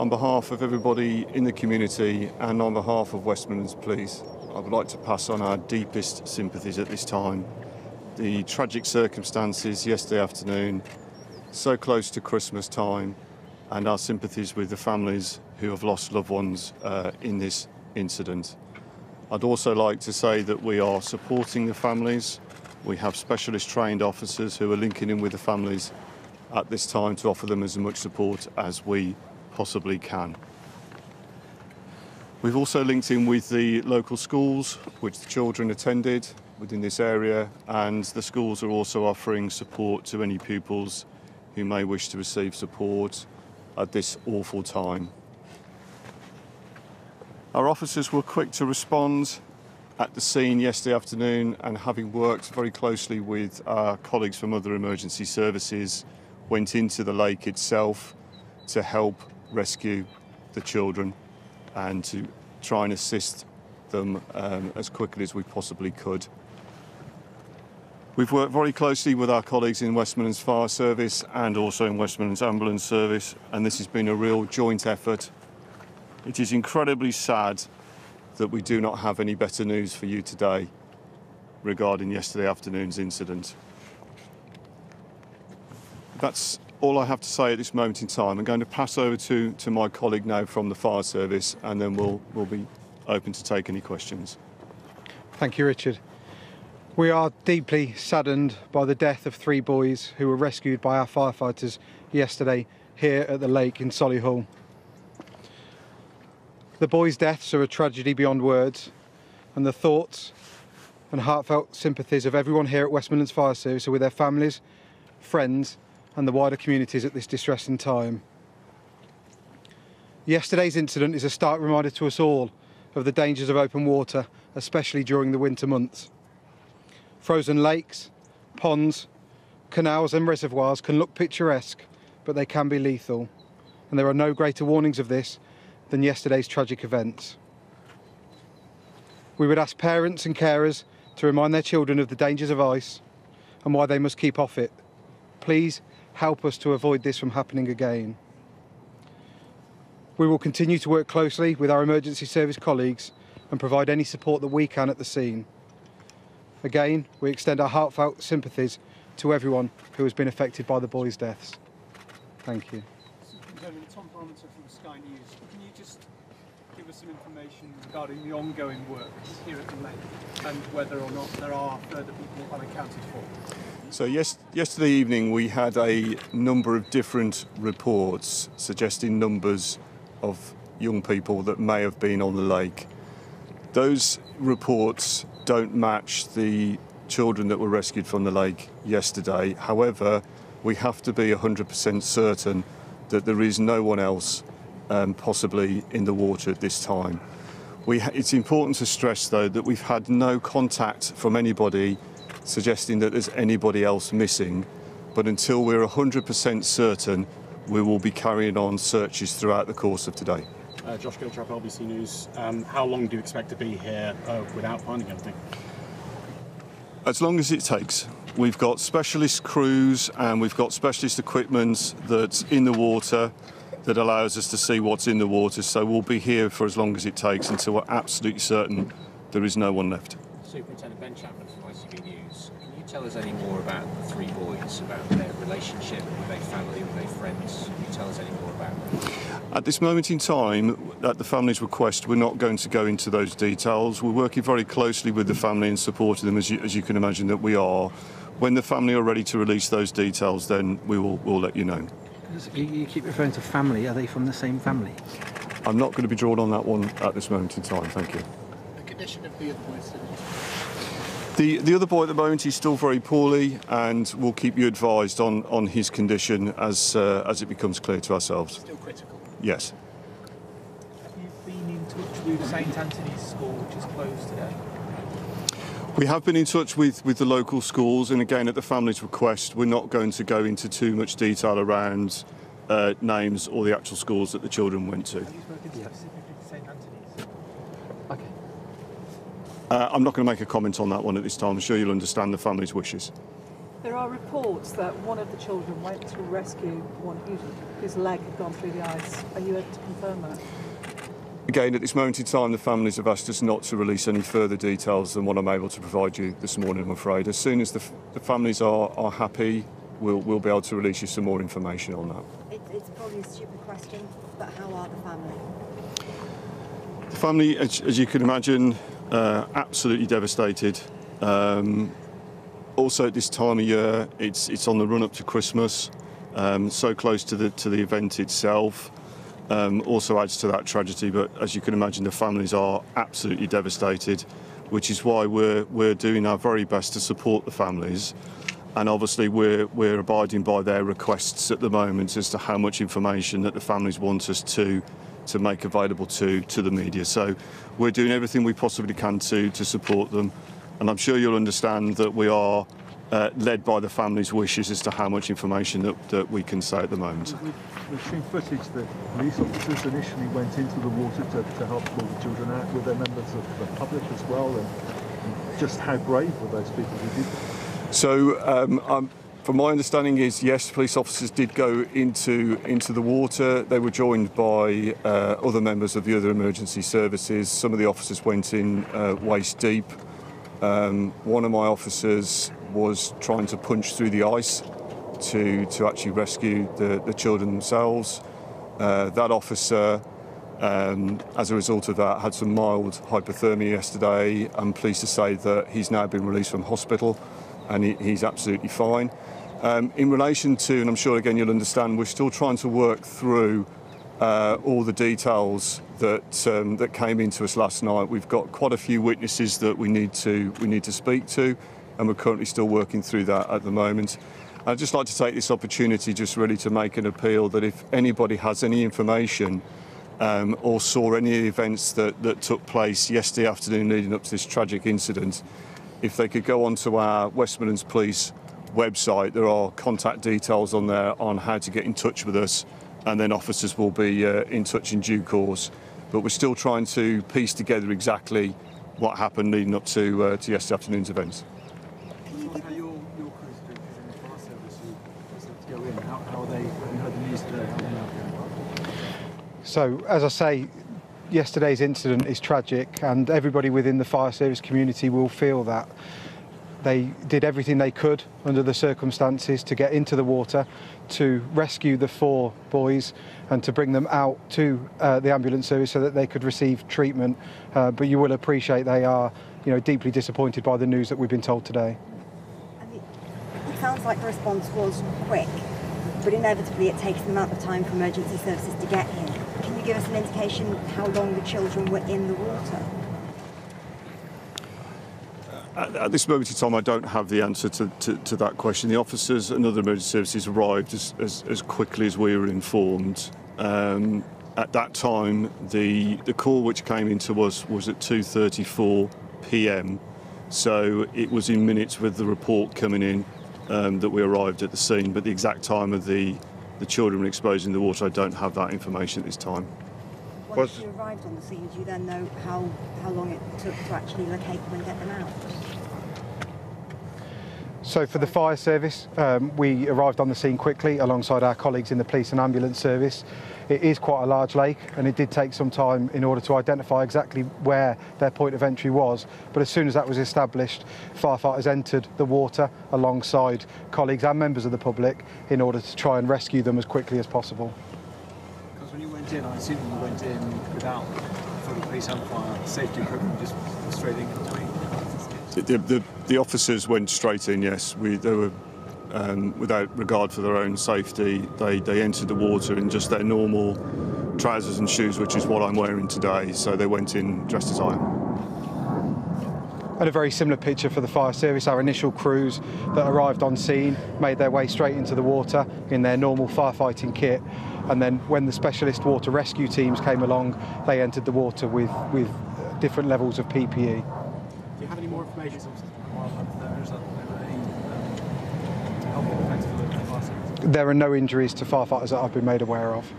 On behalf of everybody in the community and on behalf of West Midlands Police, I would like to pass on our deepest sympathies at this time. The tragic circumstances yesterday afternoon, so close to Christmas time, and our sympathies with the families who have lost loved ones uh, in this incident. I'd also like to say that we are supporting the families. We have specialist trained officers who are linking in with the families at this time to offer them as much support as we possibly can. We've also linked in with the local schools which the children attended within this area and the schools are also offering support to any pupils who may wish to receive support at this awful time. Our officers were quick to respond at the scene yesterday afternoon and having worked very closely with our colleagues from other emergency services went into the lake itself to help rescue the children and to try and assist them um, as quickly as we possibly could. We've worked very closely with our colleagues in West Midlands Fire Service and also in West Midlands Ambulance Service, and this has been a real joint effort. It is incredibly sad that we do not have any better news for you today regarding yesterday afternoon's incident. That's all I have to say at this moment in time. I'm going to pass over to, to my colleague now from the fire service and then we'll, we'll be open to take any questions. Thank you, Richard. We are deeply saddened by the death of three boys who were rescued by our firefighters yesterday here at the lake in Solihull. The boys' deaths are a tragedy beyond words, and the thoughts and heartfelt sympathies of everyone here at West Midlands Fire Service are with their families, friends, and the wider communities at this distressing time. Yesterday's incident is a stark reminder to us all of the dangers of open water, especially during the winter months. Frozen lakes, ponds, canals and reservoirs can look picturesque, but they can be lethal. And there are no greater warnings of this than yesterday's tragic events. We would ask parents and carers to remind their children of the dangers of ice and why they must keep off it. Please help us to avoid this from happening again. We will continue to work closely with our emergency service colleagues and provide any support that we can at the scene. Again, we extend our heartfelt sympathies to everyone who has been affected by the boys' deaths. Thank you. Superintendent Tom Parmenter from Sky News. Can you just give us some information regarding the ongoing work here at the lake and whether or not there are further people unaccounted for? So yes, yesterday evening we had a number of different reports suggesting numbers of young people that may have been on the lake. Those reports don't match the children that were rescued from the lake yesterday. However, we have to be 100% certain that there is no one else um, possibly in the water at this time. We it's important to stress, though, that we've had no contact from anybody suggesting that there's anybody else missing. But until we're 100% certain, we will be carrying on searches throughout the course of today. Uh, Josh Giltrap, LBC News. Um, how long do you expect to be here uh, without finding anything? As long as it takes. We've got specialist crews and we've got specialist equipment that's in the water that allows us to see what's in the water. So we'll be here for as long as it takes until we're absolutely certain there is no one left. Superintendent Ben Chapman from ITV News. Can you tell us any more about the three boys, about their relationship? Were they family? Were they friends? Can you tell us any more about them? At this moment in time, at the family's request, we're not going to go into those details. We're working very closely with the family and supporting them, as you, as you can imagine that we are. When the family are ready to release those details, then we will we'll let you know. You, you keep referring to family. Are they from the same family? I'm not going to be drawn on that one at this moment in time. Thank you. The condition of the other boys. The, the other boy at the moment he's still very poorly, and we'll keep you advised on, on his condition as uh, as it becomes clear to ourselves. Still critical. Yes. Have you been in touch with St Anthony's School, which is closed today? We have been in touch with, with the local schools, and again, at the family's request, we're not going to go into too much detail around uh, names or the actual schools that the children went to. Have you spoken specifically to St Anthony's? Okay. Uh, I'm not going to make a comment on that one at this time. I'm sure you'll understand the family's wishes. There are reports that one of the children went to rescue one whose, whose leg had gone through the ice. Are you able to confirm that? Again, at this moment in time, the families have asked us not to release any further details than what I'm able to provide you this morning, I'm afraid. As soon as the, f- the families are, are happy, we'll, we'll be able to release you some more information on that. It, it's probably a stupid question, but how are the family? The family, as, as you can imagine, uh, absolutely devastated. Um, also, at this time of year, it's it's on the run up to Christmas, um, so close to the to the event itself. Um, also adds to that tragedy. But as you can imagine, the families are absolutely devastated, which is why we're we're doing our very best to support the families. And obviously, we're we're abiding by their requests at the moment as to how much information that the families want us to to make available to to the media. So we're doing everything we possibly can to to support them, and I'm sure you'll understand that we are uh, led by the family's wishes as to how much information that, that we can say at the moment. We've, we've seen footage that police officers initially went into the water to, to help pull the children out. Were there members of the public as well? And, and just how brave were those people who did that? So, um, from my understanding, is yes, police officers did go into into the water. They were joined by uh, other members of the other emergency services. Some of the officers went in uh, waist deep. Um, one of my officers was trying to punch through the ice to to actually rescue the, the children themselves. Uh, that officer um, as a result of that, had some mild hypothermia yesterday. I'm pleased to say that he's now been released from hospital and he, he's absolutely fine. Um, in relation to, and I'm sure again you'll understand, we're still trying to work through uh, all the details that um, that came into us last night. We've got quite a few witnesses that we need to we need to speak to, and we're currently still working through that at the moment. I'd just like to take this opportunity just really to make an appeal that if anybody has any information um, or saw any events that, that took place yesterday afternoon leading up to this tragic incident, if they could go onto our West Midlands Police website, there are contact details on there on how to get in touch with us, and then officers will be uh, in touch in due course. But we're still trying to piece together exactly what happened leading up to, uh, to yesterday afternoon's events. How your, your crews are doing in the fire service who was to go in? How, how are they? Have you heard the news today? How are they now doing? So, as I say, yesterday's incident is tragic, and everybody within the fire service community will feel that. They did everything they could under the circumstances to get into the water, to rescue the four boys, and to bring them out to uh, the ambulance service so that they could receive treatment. Uh, but you will appreciate they are, you know, deeply disappointed by the news that we've been told today. It sounds like the response was quick, but inevitably it takes an amount of time for emergency services to get here. Can you give us an indication how long the children were in the water? At, this moment in time, I don't have the answer to, to, to that question. The officers and other emergency services arrived as, as, as quickly as we were informed. Um, at that time, the, the call which came into us was at 2.34 p.m. So it was in minutes with the report coming in um, that we arrived at the scene. But the exact time of the, the children exposed in the water, I don't have that information at this time. Once you arrived on the scene, do you then know how, how long it took to actually locate them and get them out? So for the fire service, um, we arrived on the scene quickly alongside our colleagues in the police and ambulance service. It is quite a large lake and it did take some time in order to identify exactly where their point of entry was. But as soon as that was established, firefighters entered the water alongside colleagues and members of the public in order to try and rescue them as quickly as possible. Went in, I assume you went in without for the police and fire safety equipment, just straight in the, the, the officers went straight in, yes. We, they were, um, without regard for their own safety, they, they entered the water in just their normal trousers and shoes, which is what I'm wearing today. So they went in dressed as I am. And a very similar picture for the fire service. Our initial crews that arrived on scene made their way straight into the water in their normal firefighting kit. And then when the specialist water rescue teams came along, they entered the water with, with different levels of PPE. Do you have any more information as to why hypothermia is any helping effects for the fire service? There are no injuries to firefighters that I've been made aware of.